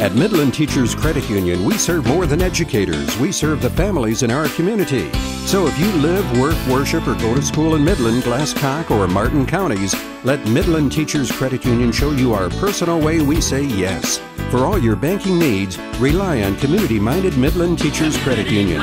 At Midland Teachers Credit Union, we serve more than educators. We serve the families in our community. So if you live, work, worship, or go to school in Midland, Glasscock, or Martin counties, let Midland Teachers Credit Union show you our personal way we say yes. For all your banking needs, rely on community minded Midland Teachers Credit Union.